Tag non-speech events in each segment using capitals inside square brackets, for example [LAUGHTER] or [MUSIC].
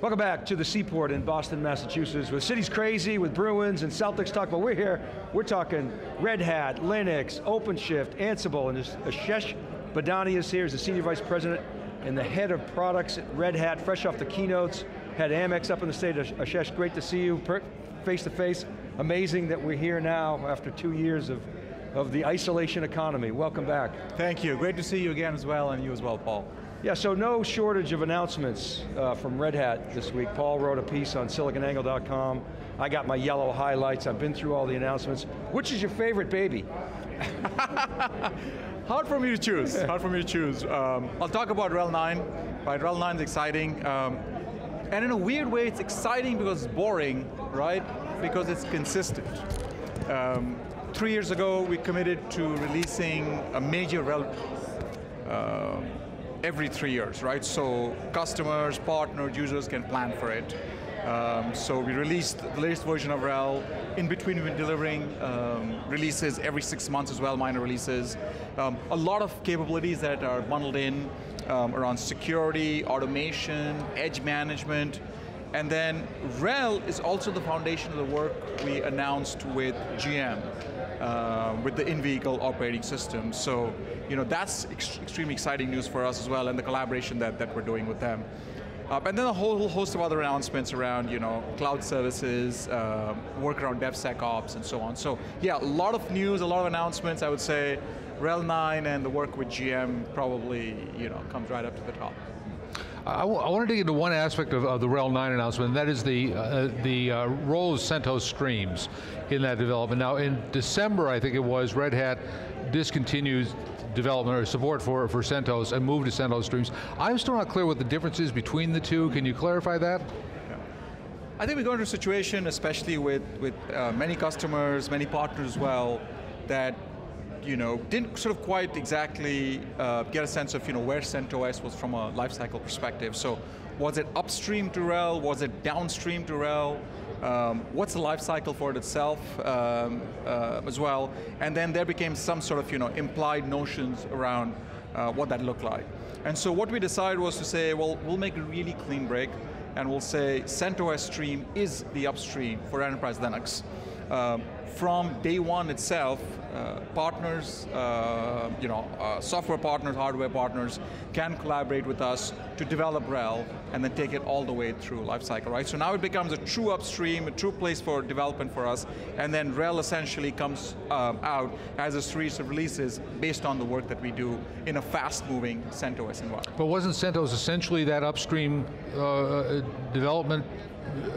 Welcome back to the Seaport in Boston, Massachusetts. With cities crazy, with Bruins and Celtics talk, but we're here, we're talking Red Hat, Linux, OpenShift, Ansible, and Ashesh Badani is here, he's the Senior Vice President and the Head of Products at Red Hat, fresh off the keynotes, had Amex up in the state. Ashesh, great to see you, face to face. Amazing that we're here now after two years of, of the isolation economy. Welcome back. Thank you, great to see you again as well, and you as well, Paul. Yeah, so no shortage of announcements uh, from Red Hat this week. Paul wrote a piece on siliconangle.com. I got my yellow highlights. I've been through all the announcements. Which is your favorite baby? [LAUGHS] Hard for me to choose, hard for me to choose. Um, I'll talk about RHEL 9, right? RHEL 9 is exciting. Um, and in a weird way, it's exciting because it's boring, right? Because it's consistent. Um, three years ago, we committed to releasing a major RHEL uh, every three years, right? So customers, partners, users can plan for it. Um, so we released the latest version of RHEL. In between, we've been delivering um, releases every six months as well, minor releases. Um, a lot of capabilities that are bundled in um, around security, automation, edge management, and then RHEL is also the foundation of the work we announced with GM, uh, with the in-vehicle operating system. So, you know, that's ex extremely exciting news for us as well, and the collaboration that, that we're doing with them. Uh, and then a whole host of other announcements around, you know, cloud services, uh, work around DevSecOps, and so on. So, yeah, a lot of news, a lot of announcements, I would say. RHEL 9 and the work with GM probably, you know, comes right up to the top. I, I want to dig into one aspect of, of, the RHEL 9 announcement, and that is the, uh, the uh, role of CentOS Streams in that development. Now in December, I think it was, Red Hat discontinued development or support for, for CentOS and moved to CentOS Streams. I'm still not clear what the difference is between the two. Can you clarify that? I think we go into a situation, especially with, with uh, many customers, many partners as well, that you know, didn't sort of quite exactly uh, get a sense of you know, where CentOS was from a lifecycle perspective. So was it upstream to RHEL? Was it downstream to RHEL? Um, what's the life cycle for it itself um, uh, as well? And then there became some sort of you know, implied notions around uh, what that looked like. And so what we decided was to say, well, we'll make a really clean break and we'll say CentOS Stream is the upstream for enterprise Linux. Um, from day one itself, partners, uh, you know, uh, software partners, hardware partners can collaborate with us to develop RHEL and then take it all the way through lifecycle, right? So now it becomes a true upstream, a true place for development for us, and then RHEL essentially comes um, out as a series of releases based on the work that we do in a fast-moving CentOS environment. But wasn't CentOS essentially that upstream uh, development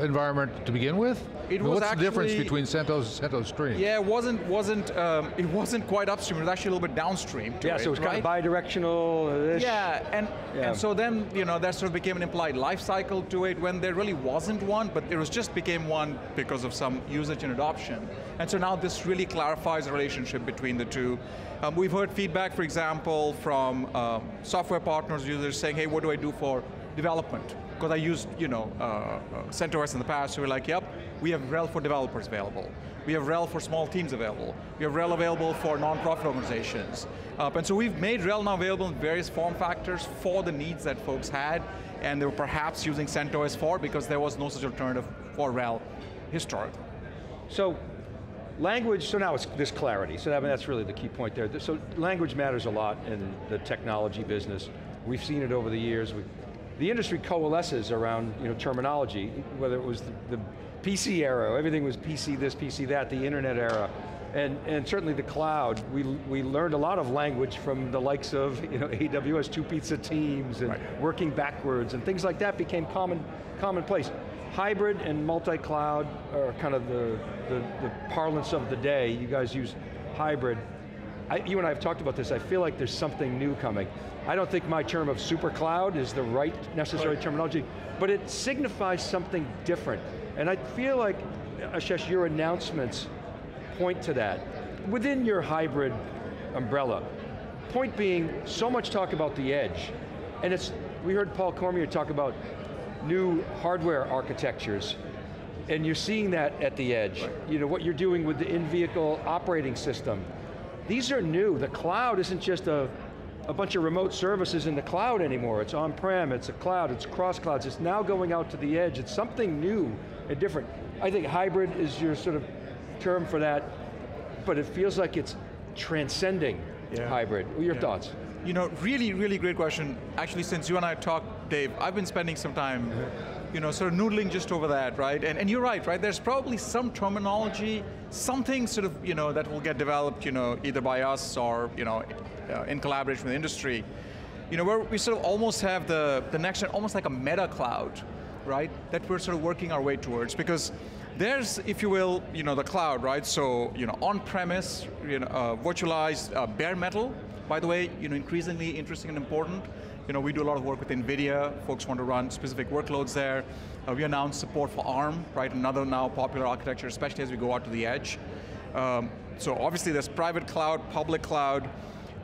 environment to begin with? It was What's actually, the difference between CentOS and CentOS Stream? Yeah, it wasn't wasn't um, it wasn't quite upstream. It was actually a little bit downstream. yeah, it, so it was right? kind of bi-directional. Yeah, and yeah. and so then you know that sort of became an implied life cycle to it when there really wasn't one, but it was just became one because of some usage and adoption. And so now this really clarifies the relationship between the two. Um, we've heard feedback, for example, from um, software partners, users saying, hey, what do I do for development? because I used, you know, uh, uh, CentOS in the past, so we're like, yep, we have RHEL for developers available. We have RHEL for small teams available. We have RHEL available for non-profit organizations. Uh, and so we've made RHEL now available in various form factors for the needs that folks had, and they were perhaps using CentOS for because there was no such alternative for RHEL historically. So, language, so now it's this clarity, so I mean, that's really the key point there. So language matters a lot in the technology business. We've seen it over the years. We've the industry coalesces around you know, terminology, whether it was the, the PC era, everything was PC this, PC that, the internet era, and, and certainly the cloud. We, we learned a lot of language from the likes of you know, AWS, two pizza teams, and right. working backwards, and things like that became common, commonplace. Hybrid and multi-cloud are kind of the, the, the parlance of the day. You guys use hybrid. I, you and I have talked about this, I feel like there's something new coming. I don't think my term of super cloud is the right necessary terminology, but it signifies something different. And I feel like, Ashesh, your announcements point to that. Within your hybrid umbrella, point being, so much talk about the edge, and it's, we heard Paul Cormier talk about new hardware architectures, and you're seeing that at the edge. Right. You know, what you're doing with the in-vehicle operating system, these are new. The cloud isn't just a a bunch of remote services in the cloud anymore. It's on-prem, it's a cloud, it's cross clouds, it's now going out to the edge. It's something new and different. I think hybrid is your sort of term for that, but it feels like it's transcending Yeah. hybrid. What are your Yeah. thoughts? You know, really, really great question. Actually, since you and I talked, Dave, I've been spending some time, you know, sort of noodling just over that, right? And, and you're right, right? There's probably some terminology, something sort of, you know, that will get developed, you know, either by us or, you know, uh, in collaboration with the industry. You know, where we sort of almost have the, the next, almost like a meta cloud, right? That we're sort of working our way towards because there's, if you will, you know, the cloud, right? So, you know, on-premise, you know, uh, virtualized, uh, bare metal, by the way, you know, increasingly interesting and important. You know, we do a lot of work with NVIDIA. Folks want to run specific workloads there. Uh, we announced support for ARM, right? Another now popular architecture, especially as we go out to the edge. Um, so obviously there's private cloud, public cloud.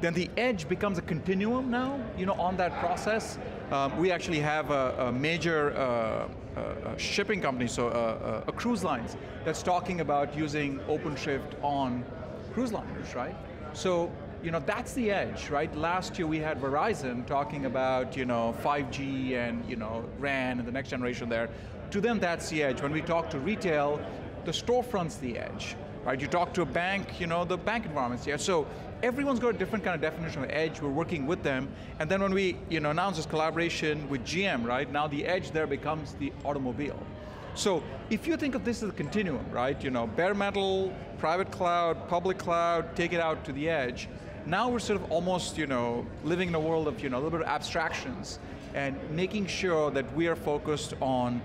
Then the edge becomes a continuum now, you know, on that process. Um, we actually have a, a major uh, uh, shipping company, so uh, uh, a cruise lines, that's talking about using OpenShift on cruise liners, right? So, you know, that's the edge, right? Last year we had Verizon talking about, you know, 5G and, you know, RAN and the next generation there. To them, that's the edge. When we talk to retail, the storefront's the edge, right? You talk to a bank, you know, the bank environment's edge. So everyone's got a different kind of definition of edge. We're working with them. And then when we, you know, announce this collaboration with GM, right? Now the edge there becomes the automobile. So if you think of this as a continuum, right? You know, bare metal, private cloud, public cloud, take it out to the edge. Now we're sort of almost, you know, living in a world of, you know, a little bit of abstractions and making sure that we are focused on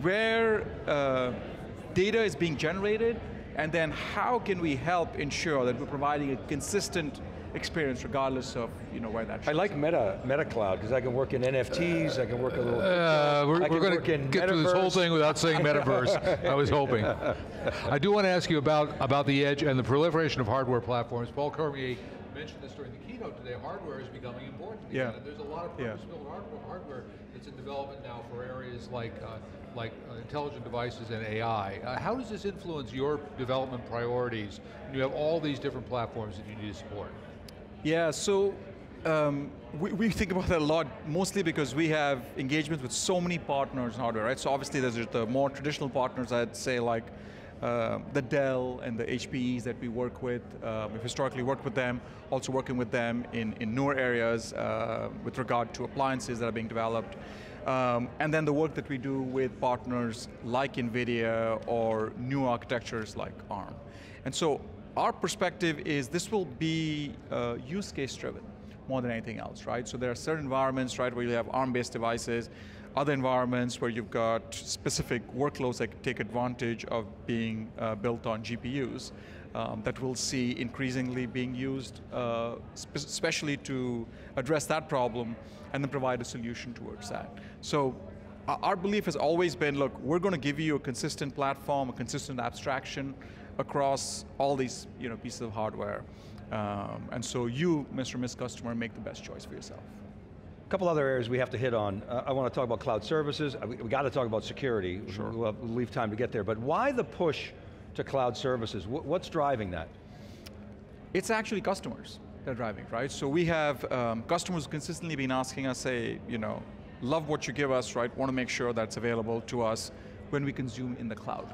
where uh, data is being generated and then how can we help ensure that we're providing a consistent experience regardless of, you know, where that I like Meta, Meta Cloud, because I can work in NFTs, I can work a little Uh, we're we're going to in get through this whole thing without saying metaverse. I was [LAUGHS] hoping. I do want to ask you about, about the edge and the proliferation of hardware platforms. Paul Cormier mentioned this during the keynote today. Hardware is becoming important. Yeah. there's a lot of Yeah. purpose-built hardware, hardware that's in development now for areas like, uh, like uh, intelligent devices and AI. Uh, how does this influence your development priorities you have all these different platforms that you need to support? Yeah, so um, we, we think about that a lot, mostly because we have engagements with so many partners in hardware, right? So obviously there's the more traditional partners, I'd say like uh, the Dell and the HPEs that we work with. Uh, we've historically worked with them, also working with them in, in newer areas uh, with regard to appliances that are being developed. Um, and then the work that we do with partners like NVIDIA or new architectures like ARM. And so our perspective is this will be uh, use case driven more than anything else, right? So there are certain environments, right, where you have ARM-based devices, other environments where you've got specific workloads that take advantage of being uh, built on GPUs um, that we'll see increasingly being used, uh, spe especially to address that problem and then provide a solution towards that. So our belief has always been, look, we're going to give you a consistent platform, a consistent abstraction across all these you know, pieces of hardware. Um, and so you, Mr. Miss Customer, make the best choice for yourself. A couple other areas we have to hit on. Uh, I want to talk about cloud services. We, we got to talk about security. Sure. We'll, we'll leave time to get there. But why the push to cloud services? Wh- what's driving that? It's actually customers that are driving, right? So we have um, customers consistently been asking us, say, you know, love what you give us, right? Want to make sure that's available to us when we consume in the cloud.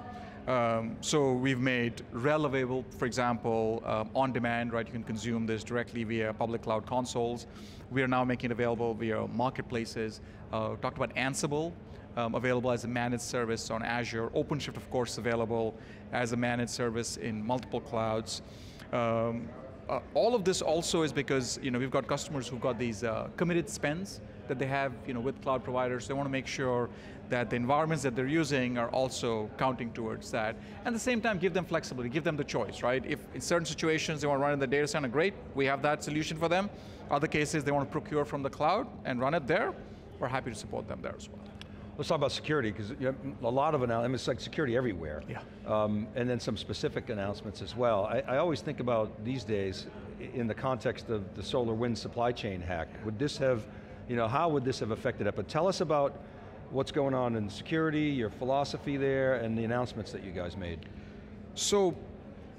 Um, so we've made RHEL available, for example, um, on demand, right? You can consume this directly via public cloud consoles. We are now making it available via marketplaces. Uh, talked about Ansible, um, available as a managed service on Azure. OpenShift, of course, available as a managed service in multiple clouds. Um, uh, all of this also is because you know we've got customers who've got these uh, committed spends that they have you know with cloud providers. They want to make sure that the environments that they're using are also counting towards that. And at the same time, give them flexibility, give them the choice, right? If in certain situations they want to run in the data center, great, we have that solution for them. Other cases they want to procure from the cloud and run it there. We're happy to support them there as well. Let's talk about security, because a lot of announcements, it's like security everywhere. Yeah. Um, and then some specific announcements as well. I, I always think about these days, in the context of the solar wind supply chain hack, would this have, you know, how would this have affected it? But tell us about what's going on in security, your philosophy there, and the announcements that you guys made. So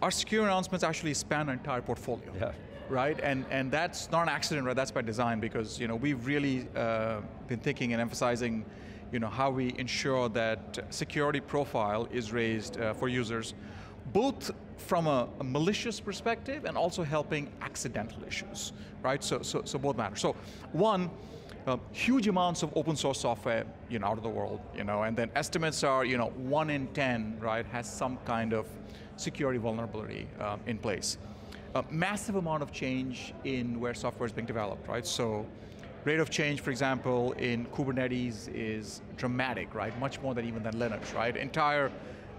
our secure announcements actually span our entire portfolio. Yeah. right? And, and that's not an accident, right? That's by design because you know, we've really uh, been thinking and emphasizing you know, how we ensure that security profile is raised uh, for users, both from a, a, malicious perspective and also helping accidental issues, right? So, so, so both matter. So one, uh, huge amounts of open source software you know, out of the world, you know, and then estimates are you know, one in 10, right, has some kind of security vulnerability uh, in place. A massive amount of change in where software is being developed, right? So rate of change, for example, in Kubernetes is dramatic, right? Much more than even than Linux, right? Entire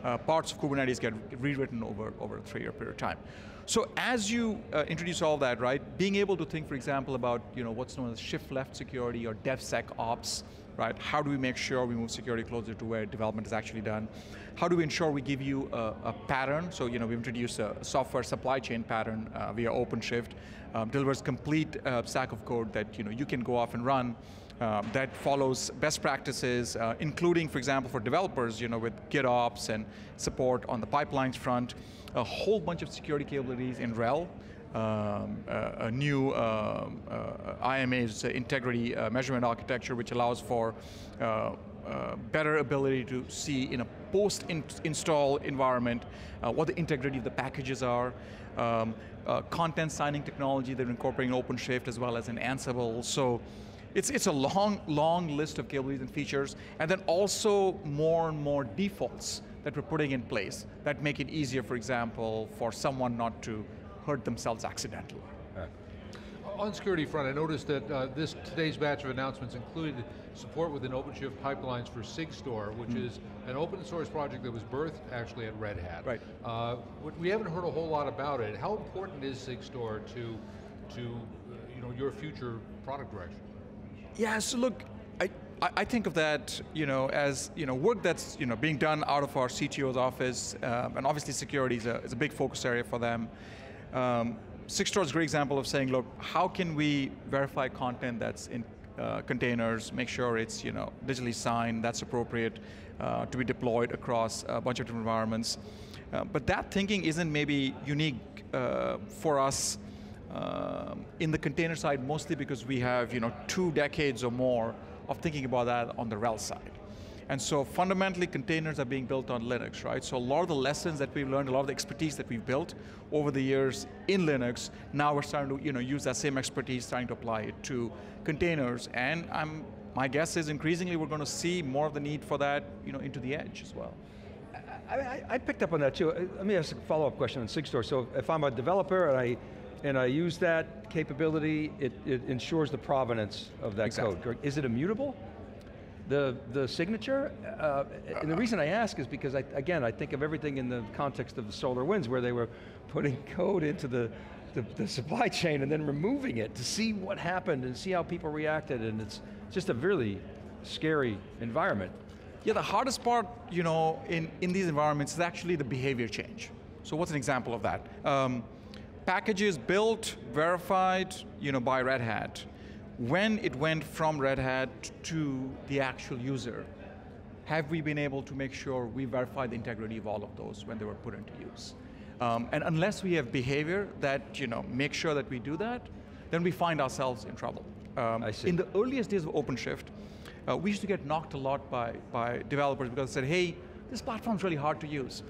uh, parts of Kubernetes get rewritten over, over a three-year period of time. So as you uh, introduce all that, right, being able to think, for example, about you know, what's known as shift-left security or DevSecOps, right? How do we make sure we move security closer to where development is actually done? How do we ensure we give you a, a pattern? So, you know, we introduced a software supply chain pattern uh, via OpenShift, um, delivers complete uh, stack of code that, you know, you can go off and run uh, that follows best practices, uh, including, for example, for developers, you know, with GitOps and support on the pipelines front, a whole bunch of security capabilities in RHEL, um, a, a, new uh, uh, IMA's integrity uh, measurement architecture, which allows for uh, uh, better ability to see in a post-install environment uh, what the integrity of the packages are, um, content signing technology that are incorporating OpenShift as well as Ansible. So it's, it's a long, long list of capabilities and features, and then also more and more defaults that we're putting in place that make it easier, for example, for someone not to hurt themselves accidentally. On the security front, I noticed that uh, this today's batch of announcements included support within OpenShift pipelines for SigStore, which mm. is an open source project that was birthed actually at Red Hat. Right. Uh, we haven't heard a whole lot about it. How important is SigStore to, to you know, your future product direction? Yeah, so look, I, I think of that, you know, as you know, work that's you know being done out of our CTO's office, um, and obviously security is a, is a big focus area for them. Um, SigStore is a great example of saying, look, how can we verify content that's in uh, containers, make sure it's you know digitally signed, that's appropriate uh, to be deployed across a bunch of different environments. Uh, but that thinking isn't maybe unique uh, for us um, in the container side, mostly because we have you know two decades or more of thinking about that on the RHEL side. And so fundamentally containers are being built on Linux, right? So a lot of the lessons that we've learned, a lot of the expertise that we've built over the years in Linux, now we're starting to you know, use that same expertise, starting to apply it to containers. And I'm, my guess is increasingly we're going to see more of the need for that you know, into the edge as well. I, I, I picked up on that too. Uh, let me ask a follow-up question on SigStore. So if I'm a developer and I and I use that capability, it, it ensures the provenance of that exactly. code. Is it immutable? The, the signature? Uh, and the reason I ask is because, I, again, I think of everything in the context of the SolarWinds where they were putting code into the, the, the, supply chain and then removing it to see what happened and see how people reacted and it's just a really scary environment. Yeah, the hardest part, you know, in, in these environments is actually the behavior change. So what's an example of that? Um, packages built, verified you know, by Red Hat, when it went from Red Hat to the actual user, have we been able to make sure we verify the integrity of all of those when they were put into use? Um, and unless we have behavior that you know, make sure that we do that, then we find ourselves in trouble. Um, I see. In the earliest days of OpenShift, uh, we used to get knocked a lot by, by developers because they said, hey, this platform's really hard to use.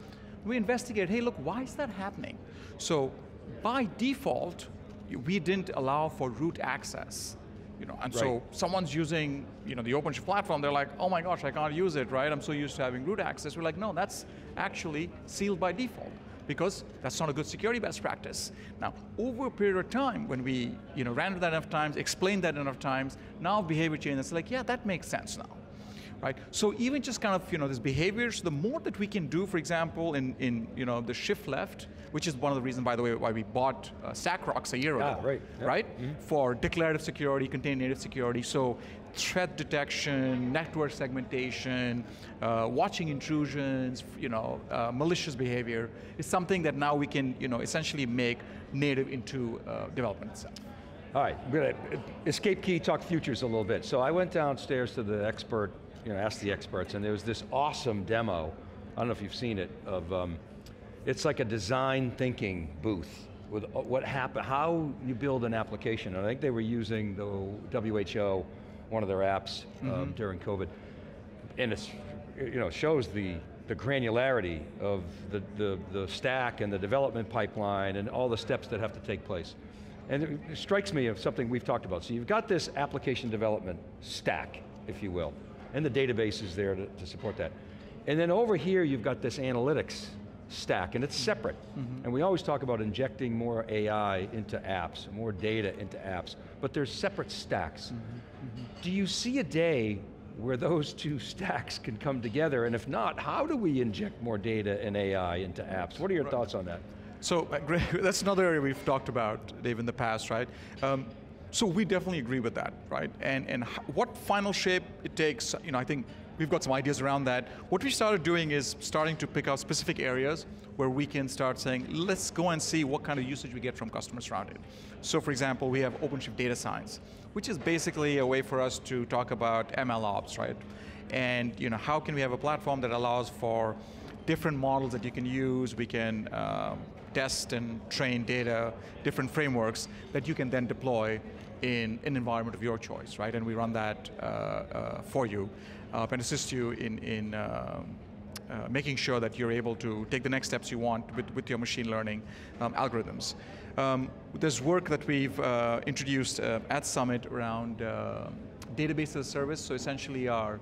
We investigate, hey, look, why is that happening? So by default, we didn't allow for root access. You know, and right. so someone's using you know, the OpenShift platform, they're like, oh my gosh, I can't use it, right? I'm so used to having root access. We're like, no, that's actually sealed by default because that's not a good security best practice. Now, over a period of time, when we you know, ran that enough times, explained that enough times, now behavior change, it's like, yeah, that makes sense now right? So even just kind of, you know, this behaviors, the more that we can do, for example, in, in you know, the shift left, which is one of the reasons, by the way, why we bought uh, StackRox a year ah, ago, right? Yep. Right? Mm -hmm. For declarative security, container native security. So threat detection, network segmentation, uh, watching intrusions, you know, uh, malicious behavior is something that now we can, you know, essentially make native into uh, development itself. All right, I'm going to escape key, talk futures a little bit. So I went downstairs to the expert you know, ask the experts, and there was this awesome demo, I don't know if you've seen it, of, um, it's like a design thinking booth. with uh, what happened, how you build an application. And I think they were using the WHO, one of their apps um, during COVID. And it's, you know, shows the, the granularity of the, the, the stack and the development pipeline and all the steps that have to take place. And it strikes me of something we've talked about. So you've got this application development stack, if you will, and the database is there to, to support that. And then over here you've got this analytics stack, and it's separate. And we always talk about injecting more AI into apps, more data into apps, but they're separate stacks. Do you see a day where those two [LAUGHS] stacks can come together, and if not, how do we inject more data and AI into apps? What are your thoughts on that? So uh, [LAUGHS] that's another area we've talked about, Dave, in the past, right? Um, so we definitely agree with that, right? And and what final shape it takes, you know, I think we've got some ideas around that. What we started doing is starting to pick out specific areas where we can start saying, let's go and see what kind of usage we get from customers around it. So for example, we have OpenShift Data Science, which is basically a way for us to talk about ML ops, right? And you know, how can we have a platform that allows for different models that you can use. We can um, test and train data, different frameworks that you can then deploy in an environment of your choice, right? And we run that uh, uh, for you uh, and assist you in, in um, uh, making sure that you're able to take the next steps you want with, with your machine learning um, algorithms. Um, there's work that we've uh, introduced at Summit around database as a service, so essentially our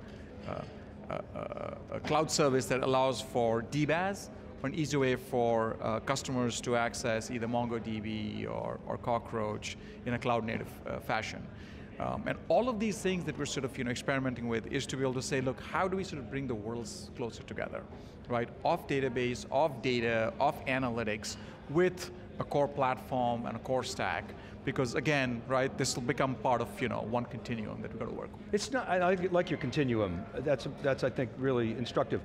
a, cloud service that allows for DBaaS, or an easy way for uh, customers to access either MongoDB or, or Cockroach in a cloud native uh, fashion. Um, and all of these things that we're sort of you know, experimenting with is to be able to say, look, how do we sort of bring the worlds closer together, right? Off database, off data, off analytics, with a core platform and a core stack, because again, right, this will become part of you know one continuum that we've got to work with. It's not, I I like your continuum. That's, that's I think, really instructive.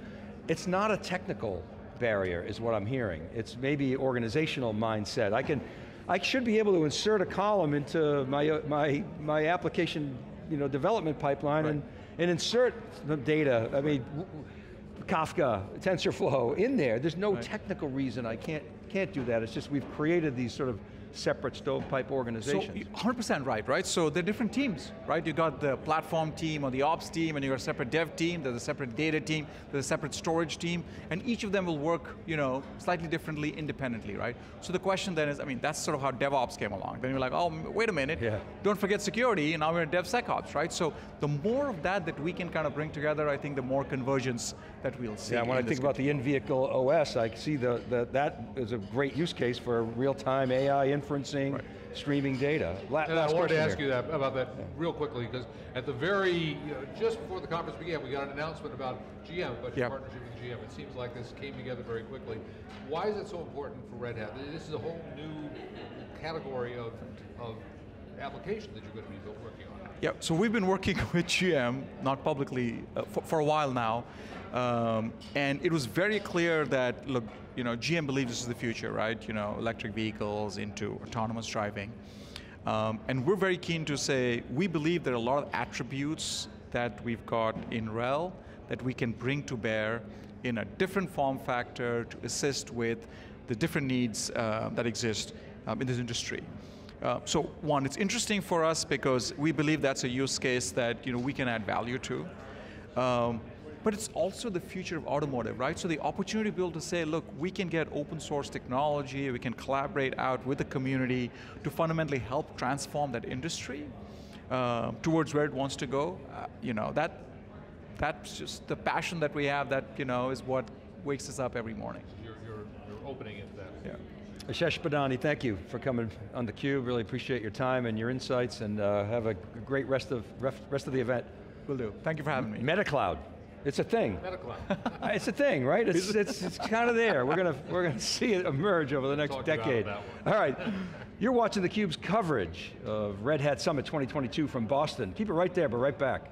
It's not a technical barrier, is what I'm hearing. It's maybe organizational mindset. I can, I should be able to insert a column into my, uh, my, my application you know, development pipeline and, and insert the data. I mean, Kafka, TensorFlow in there. There's no Right. technical reason I can't, can't do that. It's just we've created these sort of separate stovepipe organizations. you- 100% right, right? So they're different teams, right? You got the platform team or the ops team, and you got a separate dev team. There's a separate data team. There's a separate storage team, and each of them will work, you know, slightly differently, independently, right? So the question then is, I mean, that's sort of how DevOps came along. Then you're like, oh, wait a minute, Yeah. don't forget security, and now we're in DevSecOps, right? So the more of that that we can kind of bring together, I think the more convergence that we'll see. Yeah, when I think about the in-vehicle OS, I see the, the, that is a great use case for real-time AI inferencing, Right. streaming data. La- And last I wanted to ask here. you that about that real quickly because at the very you know, just before the conference began, we got an announcement about GM, about your Yeah. partnership with GM. It seems like this came together very quickly. Why is it so important for Red Hat? This is a whole new category of, of application that you're going to be built working on. Yeah, so we've been working [LAUGHS] with GM, not publicly, uh, for, for a while now, um, and it was very clear that, look, you know, GM believes this is the future, right? You know, electric vehicles into autonomous driving. Um, and we're very keen to say, we believe there are a lot of attributes that we've got in RHEL that we can bring to bear in a different form factor to assist with the different needs uh, that exist um, in this industry. Uh, so one, it's interesting for us because we believe that's a use case that you know we can add value to. Um, but it's also the future of automotive, right? So the opportunity to be able to say, look, we can get open source technology, we can collaborate out with the community to fundamentally help transform that industry uh, towards where it wants to go. Uh, you know that that's just the passion that we have. That you know is what wakes us up every morning. You're, you're, you're opening into that. Yeah. Ashesh Badani, thank you for coming on theCUBE. Really appreciate your time and your insights and uh, have a great rest of, rest of the event. Will do. Thank you for having me. MetaCloud, it's a thing. Medical. Uh, It's a thing, right? It's, [LAUGHS] it's, it's kind of there. We're going to we're gonna [LAUGHS] see it emerge over the next Talk decade. All right, you're watching theCUBE's coverage of Red Hat Summit 2022 from Boston. Keep it right there, but right back.